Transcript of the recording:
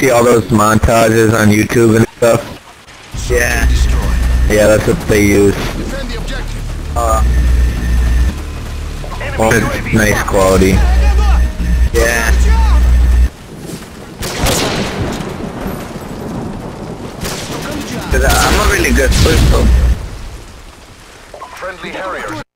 see all those montages on YouTube and stuff? Yeah. Yeah, that's what they use. Uh, Well, it's nice quality. yeah. I'm a really good pistol. Friendly Harriers.